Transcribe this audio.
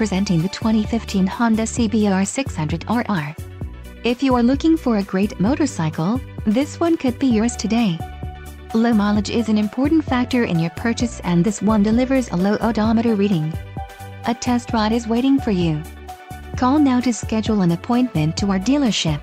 presenting the 2015 Honda CBR 600RR. If you are looking for a great motorcycle, this one could be yours today. Low mileage is an important factor in your purchase and this one delivers a low odometer reading. A test ride is waiting for you. Call now to schedule an appointment to our dealership.